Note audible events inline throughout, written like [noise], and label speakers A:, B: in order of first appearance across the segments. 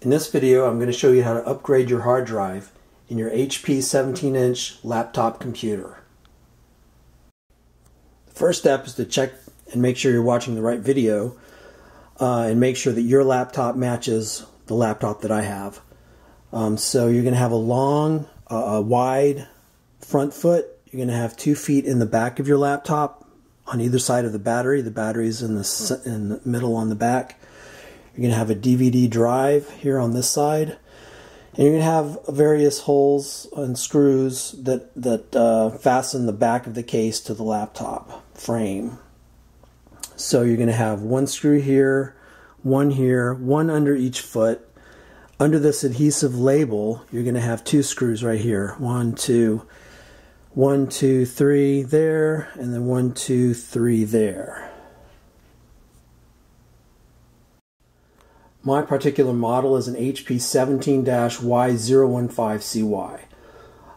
A: In this video, I'm going to show you how to upgrade your hard drive in your HP 17-inch laptop computer. The first step is to check and make sure you're watching the right video uh, and make sure that your laptop matches the laptop that I have. Um, so you're going to have a long, uh, wide front foot. You're going to have two feet in the back of your laptop on either side of the battery. The battery's in the, in the middle on the back. You're going to have a DVD drive here on this side. And you're going to have various holes and screws that, that uh, fasten the back of the case to the laptop frame. So you're going to have one screw here, one here, one under each foot. Under this adhesive label, you're going to have two screws right here. One, two, one, two, three there, and then one, two, three there. My particular model is an HP 17-Y015CY.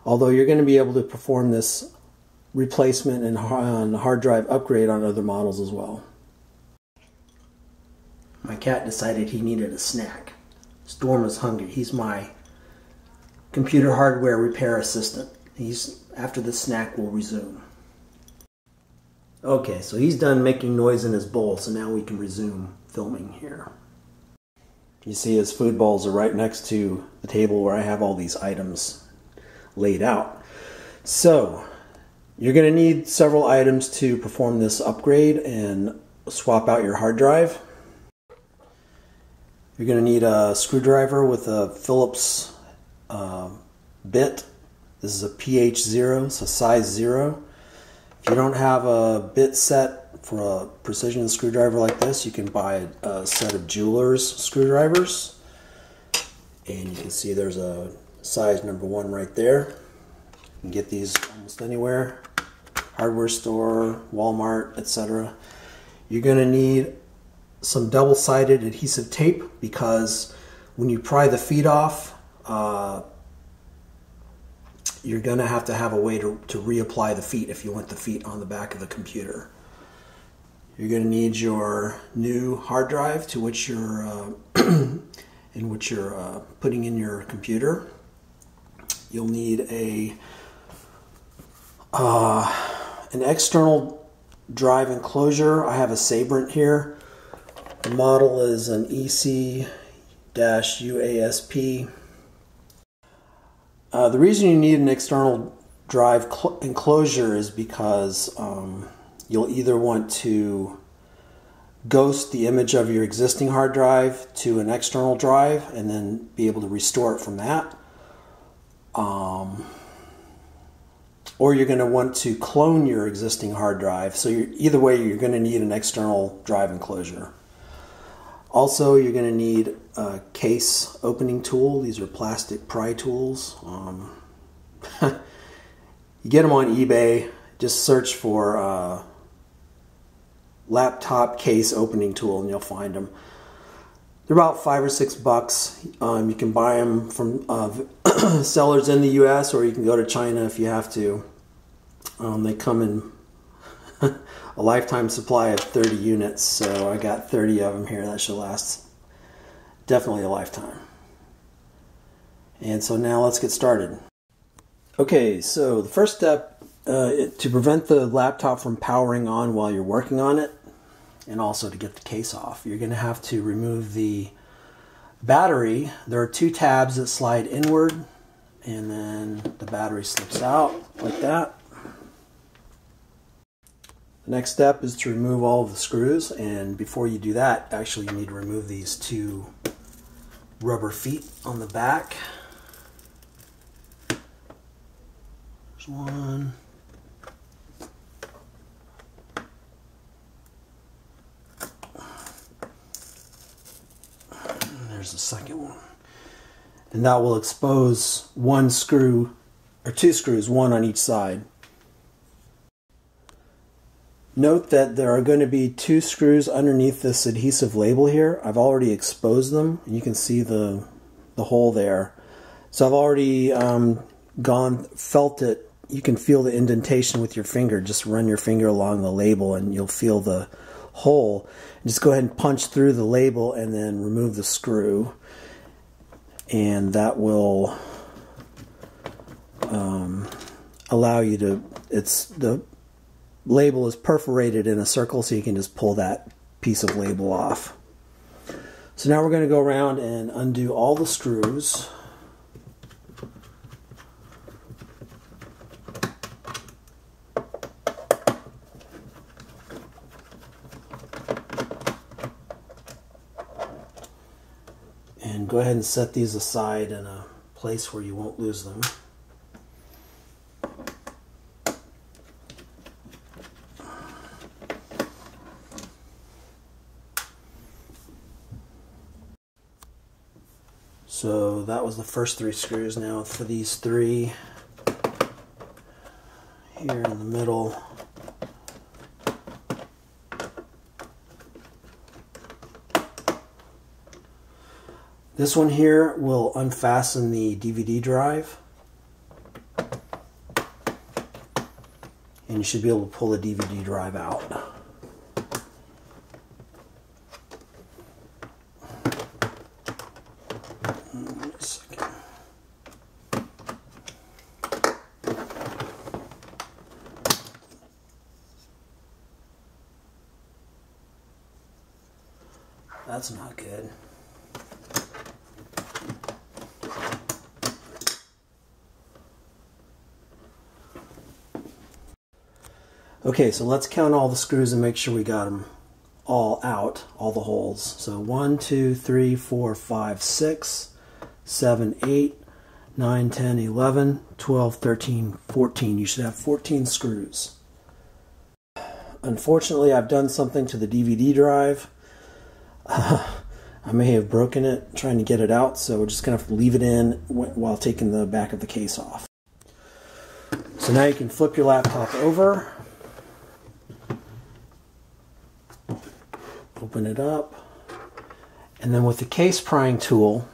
A: Although you're going to be able to perform this replacement uh, and hard drive upgrade on other models as well. My cat decided he needed a snack. Storm is hungry. He's my computer hardware repair assistant. He's after the snack will resume. Okay, so he's done making noise in his bowl, so now we can resume filming here. You see his food bowls are right next to the table where I have all these items laid out. So, you're going to need several items to perform this upgrade and swap out your hard drive. You're going to need a screwdriver with a Phillips uh, bit. This is a PH0, so size 0. If you don't have a bit set for a precision screwdriver like this, you can buy a, a set of jeweler's screwdrivers. And you can see there's a size number one right there. You can get these almost anywhere. Hardware store, Walmart, etc. You're going to need some double-sided adhesive tape because when you pry the feet off, uh, you're going to have to have a way to, to reapply the feet if you want the feet on the back of the computer. You're going to need your new hard drive to which you're uh, [clears throat] in which you're uh, putting in your computer. You'll need a uh, an external drive enclosure. I have a Sabrent here. The model is an EC-UASP. Uh, the reason you need an external drive enclosure is because um, you'll either want to ghost the image of your existing hard drive to an external drive and then be able to restore it from that. Um, or you're going to want to clone your existing hard drive. So either way, you're going to need an external drive enclosure. Also, you're going to need a case opening tool. These are plastic pry tools. Um, [laughs] you get them on eBay. Just search for uh, laptop case opening tool and you'll find them. They're about five or six bucks. Um, you can buy them from uh, [clears throat] sellers in the U.S. or you can go to China if you have to. Um, they come in [laughs] a lifetime supply of 30 units, so I got 30 of them here. That should last definitely a lifetime. And so now let's get started. Okay, so the first step uh, to prevent the laptop from powering on while you're working on it and also to get the case off. You're going to have to remove the battery. There are two tabs that slide inward and then the battery slips out like that. The next step is to remove all of the screws and before you do that actually you need to remove these two rubber feet on the back. There's one. There's the second one. And that will expose one screw, or two screws, one on each side. Note that there are going to be two screws underneath this adhesive label here. I've already exposed them. And you can see the, the hole there. So I've already um, gone, felt it. You can feel the indentation with your finger. Just run your finger along the label and you'll feel the hole. Just go ahead and punch through the label and then remove the screw. and that will um, allow you to. It's the label is perforated in a circle, so you can just pull that piece of label off. So now we're going to go around and undo all the screws. And set these aside in a place where you won't lose them. So that was the first three screws. Now for these three here in the middle. This one here will unfasten the DVD drive. And you should be able to pull the DVD drive out. That's not good. Okay, so let's count all the screws and make sure we got them all out, all the holes. So 1, 2, 3, 4, 5, 6, 7, 8, 9, 10, 11, 12, 13, 14. You should have 14 screws. Unfortunately, I've done something to the DVD drive. Uh, [laughs] I may have broken it trying to get it out, so we're just going to leave it in while taking the back of the case off. So now you can flip your laptop over, open it up, and then with the case prying tool,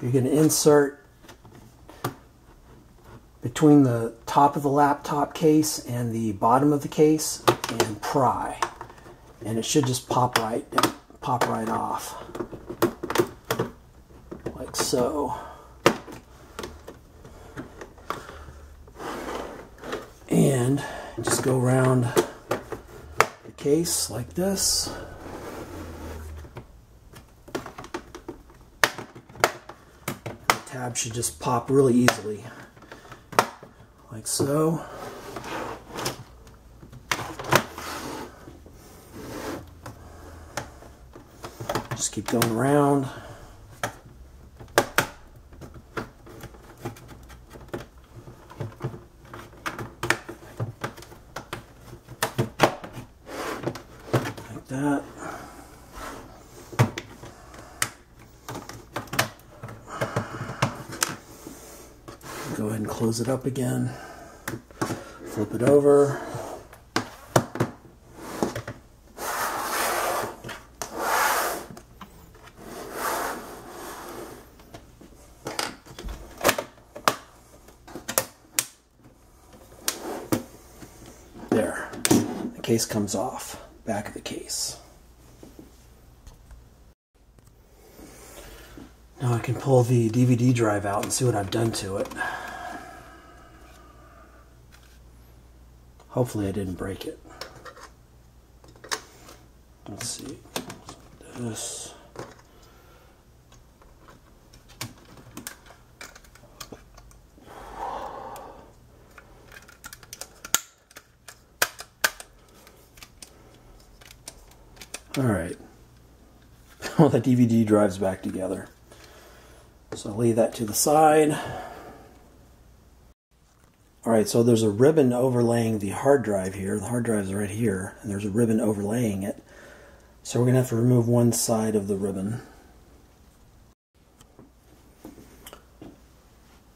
A: you're going to insert between the top of the laptop case and the bottom of the case and pry. And it should just pop right pop right off. Like so. And just go around case like this the tab should just pop really easily like so Just keep going around. Like that. Go ahead and close it up again. Flip it over. There. The case comes off. Back of the case. Now I can pull the DVD drive out and see what I've done to it. Hopefully I didn't break it. Let's see. This. All right. [laughs] Well, the DVD drives back together. So I'll leave that to the side. Right, so there's a ribbon overlaying the hard drive here. The hard drive is right here, and there's a ribbon overlaying it. So we're going to have to remove one side of the ribbon.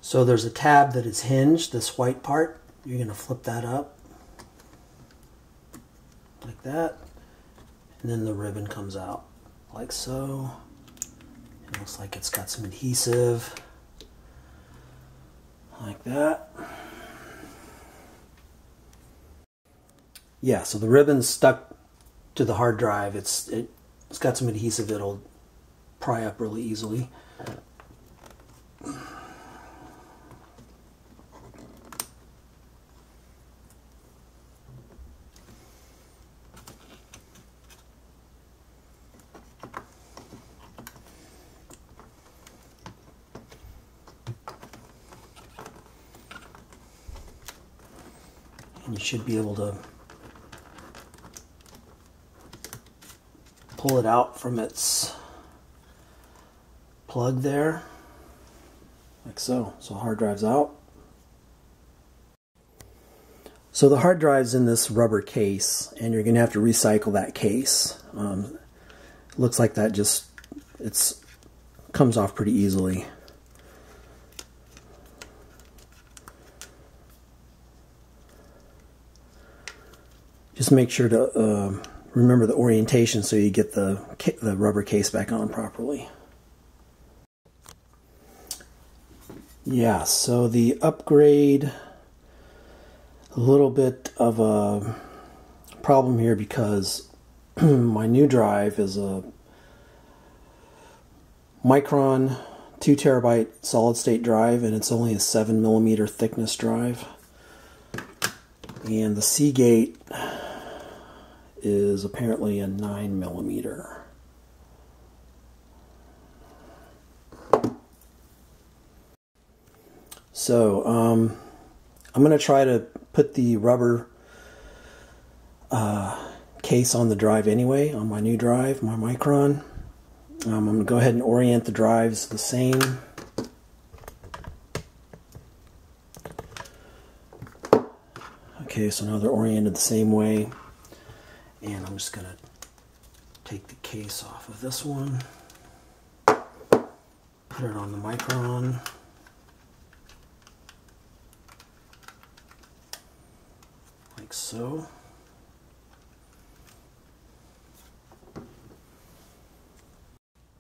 A: So there's a tab that is hinged, this white part. You're going to flip that up like that and then the ribbon comes out like so. It looks like it's got some adhesive like that. Yeah, so the ribbon's stuck to the hard drive. It's it, it's got some adhesive. It'll pry up really easily. and you should be able to pull it out from its plug there like so. So hard drive's out. So the hard drive's in this rubber case and you're gonna have to recycle that case. Um, looks like that just it's comes off pretty easily. Just make sure to uh, remember the orientation so you get the, the rubber case back on properly. Yeah, so the upgrade, a little bit of a problem here because [clears throat] my new drive is a Micron 2 terabyte solid state drive and it's only a 7 millimeter thickness drive. And the Seagate is apparently a 9 millimeter. So um, I'm going to try to put the rubber uh, case on the drive anyway, on my new drive, my Micron. Um, I'm going to go ahead and orient the drives the same. Okay, so now they're oriented the same way. And I'm just going to take the case off of this one, put it on the Micron. Like so.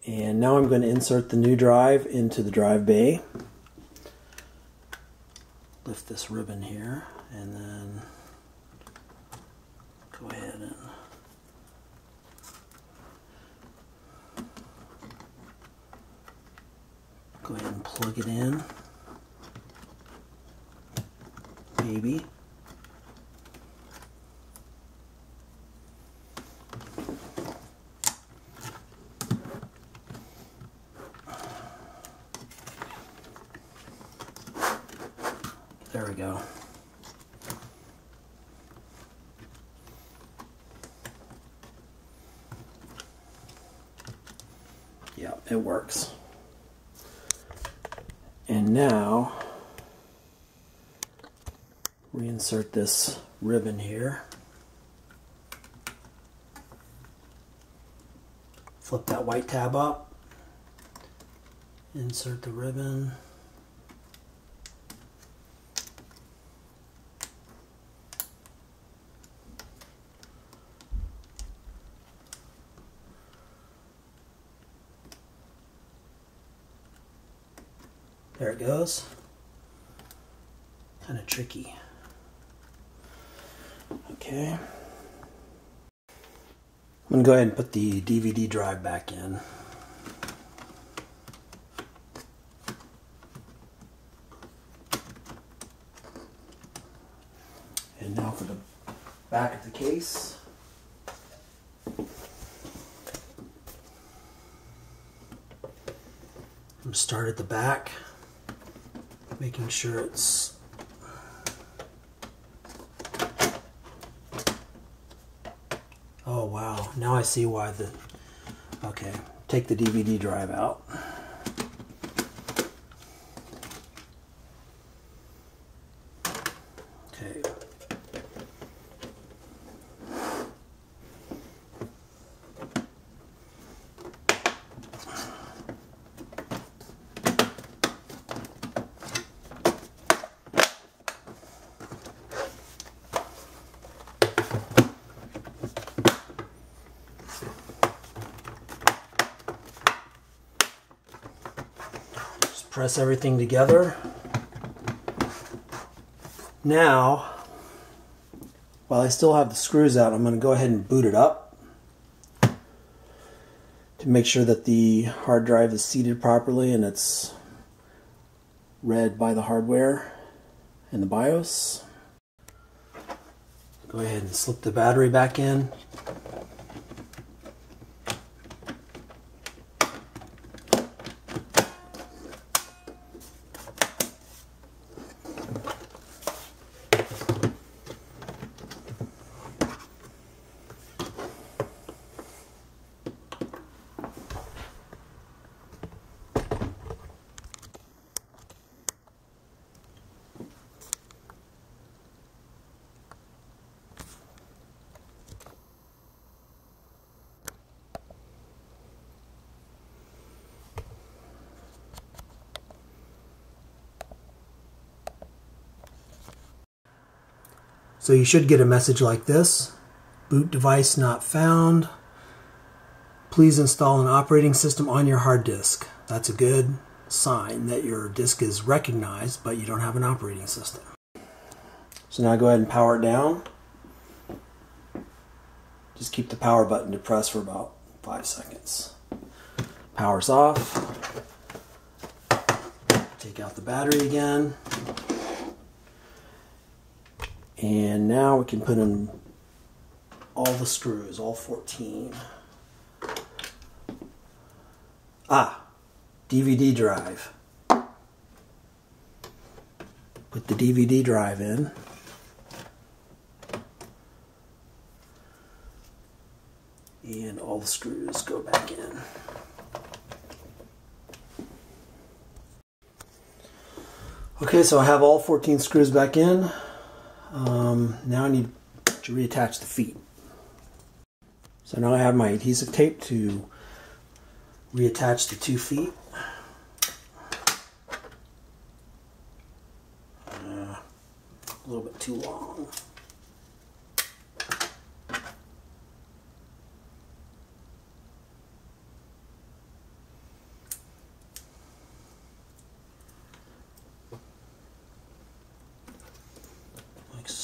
A: And now I'm going to insert the new drive into the drive bay. Lift this ribbon here and then go ahead and go ahead and plug it in. Maybe. There we go. Yeah, it works. Now, reinsert this ribbon here. Flip that white tab up. Insert the ribbon. Goes. Kind of tricky. Okay. I'm going to go ahead and put the DVD drive back in. And now for the back of the case. I'm start at the back making sure it's oh wow. Now I see why the okay. Take the DVD drive out press everything together. Now, while I still have the screws out, I'm going to go ahead and boot it up. to make sure that the hard drive is seated properly and it's read by the hardware and the BIOS. Go ahead and slip the battery back in. So you should get a message like this. Boot device not found. Please install an operating system on your hard disk. That's a good sign that your disk is recognized, but you don't have an operating system. So now go ahead and power it down. Just keep the power button depressed for about five seconds. Power's off. Take out the battery again. And now we can put in all the screws, all 14. Ah, DVD drive. Put the DVD drive in. And all the screws go back in. Okay, so I have all 14 screws back in. Um, now I need to reattach the feet. So now I have my adhesive tape to reattach the two feet. Uh, a little bit too long.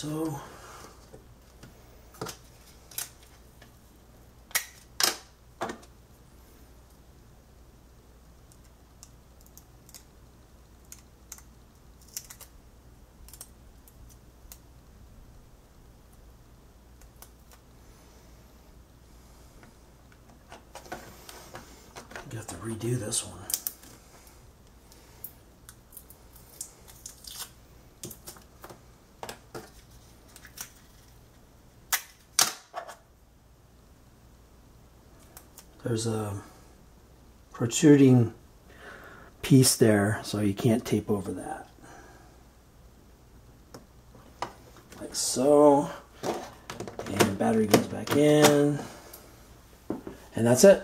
A: So. You have to redo this one. There's a protruding piece there so you can't tape over that. Like so. And battery goes back in. And that's it